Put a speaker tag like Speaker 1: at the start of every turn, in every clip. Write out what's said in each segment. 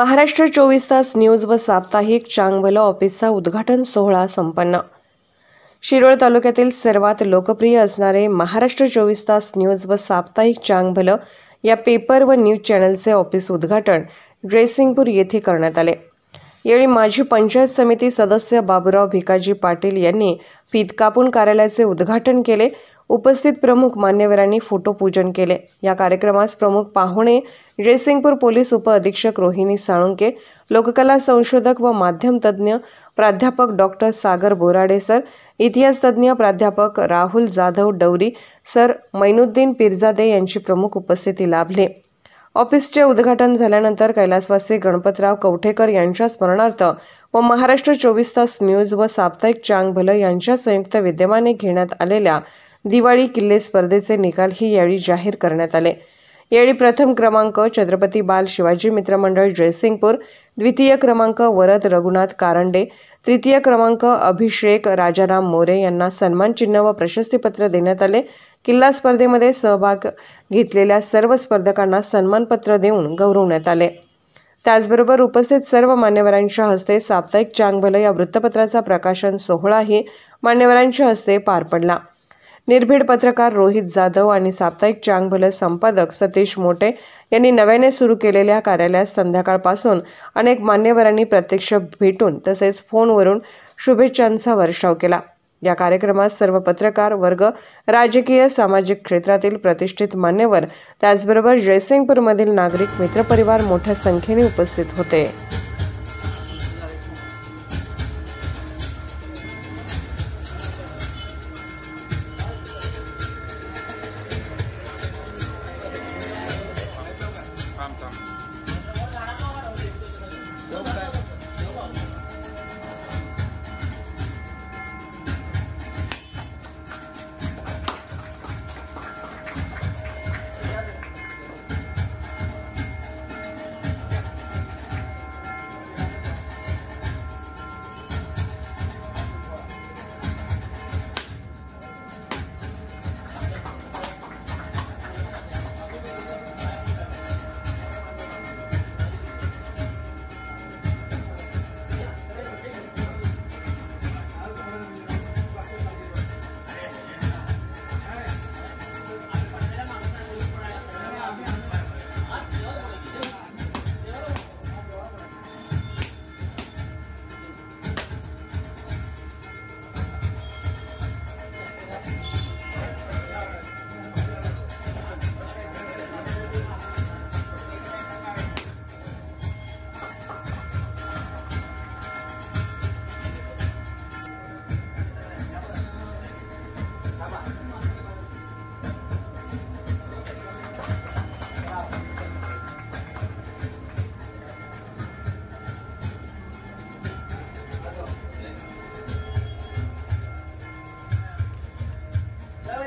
Speaker 1: महाराष्ट्र चोवीस तास न्यूज व साप्ताहिक चांगभलं ऑफिसचा उद्घाटन सोहळा संपन्न. शिरोळ तालुक्यातील सर्वात लोकप्रिय असणारे महाराष्ट्र चोवीस तास न्यूज व साप्ताहिक चांगभलं या पेपर व न्यूज चॅनलचे ऑफिस उद्घाटन ड्रेसिंगपूर येथे करण्यात आले. यावेळी माजी पंचायत समिती सदस्य बाबुराव भिकाजी पाटील यांनी फीत कापून कार्यालयाचे उद्घाटन केले उपस्थित प्रमुख मान्यवरांनी फोटोपूजन केले. या कार्यक्रमास प्रमुख पाहुणे जयसिंगपूर पोलीस उपअधीक्षक रोहिणी साळुंके लोककला संशोधक व माध्यम तज्ज्ञ प्राध्यापक डॉक्टर सागर बोराडे सर इतिहास तज्ज्ञ प्राध्यापक राहुल जाधव डवरी सर मैनुद्दीन पिरजादे यांची प्रमुख उपस्थिती लाभली. ऑफिसचे उद्घाटन झाल्यानंतर कैलासवासी गणपतराव कवठेकर यांच्या स्मरणार्थ व महाराष्ट्र चोवीस तास न्यूज व साप्ताहिक चांग भलं यांच्या संयुक्त विद्यमाने घेण्यात आलेल्या दिवाळी किल्ले स्पर्धेचे निकालही यावेळी जाहीर करण्यात आले. यावेळी प्रथम क्रमांक छत्रपती बाल शिवाजी मित्र मंडळ जयसिंगपूर द्वितीय क्रमांक वरद रघुनाथ कारंडे तृतीय क्रमांक अभिषेक राजाराम मोरे यांना सन्मान चिन्ह व प्रशस्तीपत्र देण्यात आले. किल्ला स्पर्धेमध्ये सहभाग घेतलेल्या सर्व स्पर्धकांना सन्मानपत्र देऊन गौरवण्यात आले. त्याचबरोबर उपस्थित सर्व मान्यवरांच्या हस्ते साप्ताहिक चांगभलं या वृत्तपत्राचा प्रकाशन सोहळाही मान्यवरांच्या हस्ते पार पडला. निर्भीड पत्रकार रोहित जाधव आणि साप्ताहिक चांगभलं संपादक सतीश मोटे यांनी नव्याने सुरू केलेल्या कार्यालयात संध्याकाळपासून अनेक मान्यवरांनी प्रत्यक्ष भेटून तसेच फोनवरून शुभेच्छांचा वर्षाव केला. या कार्यक्रमात सर्व पत्रकार वर्ग राजकीय सामाजिक क्षेत्रातील प्रतिष्ठित मान्यवर त्याचबरोबर जयसिंगपूरमधील नागरिक मित्रपरिवार मोठ्या संख्येने उपस्थित होते.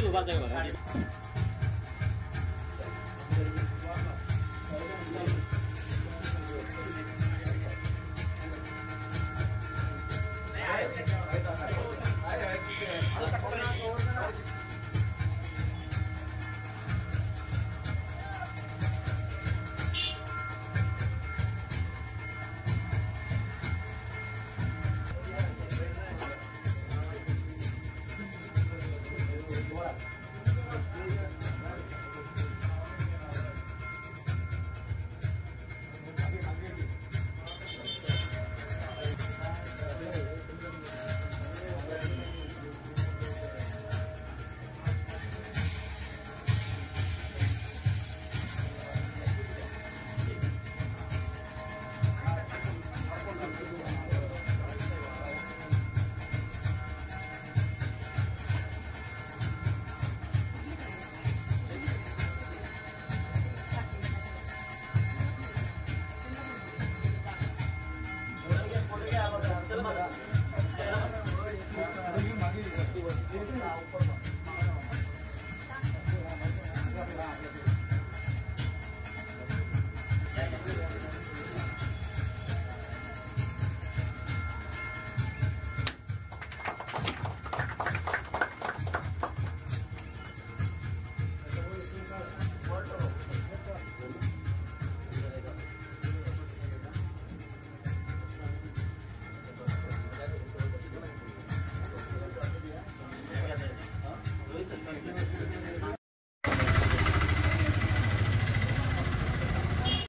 Speaker 2: 这个放这个